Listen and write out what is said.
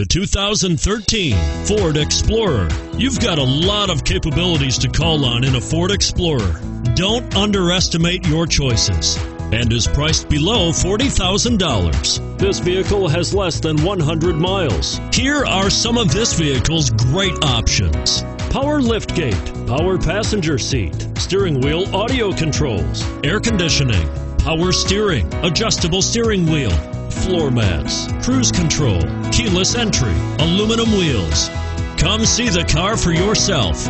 The 2013 Ford Explorer. You've got a lot of capabilities to call on in a Ford Explorer. Don't underestimate your choices and is priced below $40,000. This vehicle has less than 100 miles. Here are some of this vehicle's great options. Power liftgate, power passenger seat, steering wheel audio controls, air conditioning, power steering, adjustable steering wheel, floor mats, cruise control, keyless entry, aluminum wheels. Come see the car for yourself.